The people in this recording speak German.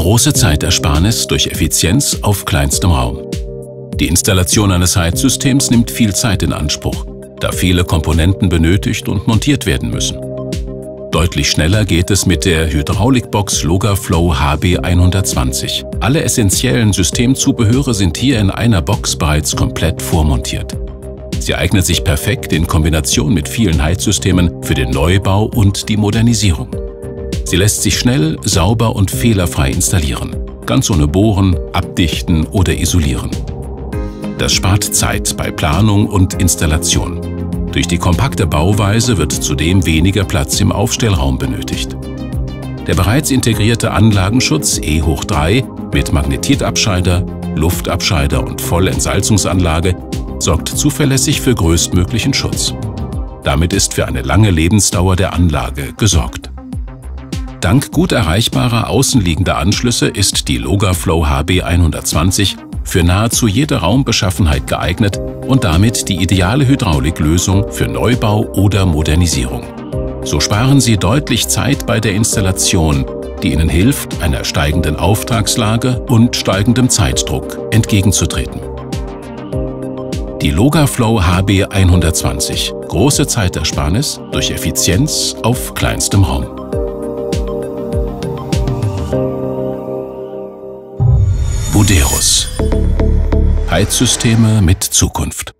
Große Zeitersparnis durch Effizienz auf kleinstem Raum. Die Installation eines Heizsystems nimmt viel Zeit in Anspruch, da viele Komponenten benötigt und montiert werden müssen. Deutlich schneller geht es mit der Hydraulikbox Logaflow HB120. Alle essentiellen Systemzubehöre sind hier in einer Box bereits komplett vormontiert. Sie eignet sich perfekt in Kombination mit vielen Heizsystemen für den Neubau und die Modernisierung. Sie lässt sich schnell, sauber und fehlerfrei installieren, ganz ohne Bohren, Abdichten oder Isolieren. Das spart Zeit bei Planung und Installation. Durch die kompakte Bauweise wird zudem weniger Platz im Aufstellraum benötigt. Der bereits integrierte Anlagenschutz E hoch 3 mit Magnetitabscheider, Luftabscheider und Vollentsalzungsanlage sorgt zuverlässig für größtmöglichen Schutz. Damit ist für eine lange Lebensdauer der Anlage gesorgt. Dank gut erreichbarer außenliegender Anschlüsse ist die Logaflow HB 120 für nahezu jede Raumbeschaffenheit geeignet und damit die ideale Hydrauliklösung für Neubau oder Modernisierung. So sparen Sie deutlich Zeit bei der Installation, die Ihnen hilft, einer steigenden Auftragslage und steigendem Zeitdruck entgegenzutreten. Die Logaflow HB 120. Große Zeitersparnis durch Effizienz auf kleinstem Raum. Buderus. Heizsysteme mit Zukunft.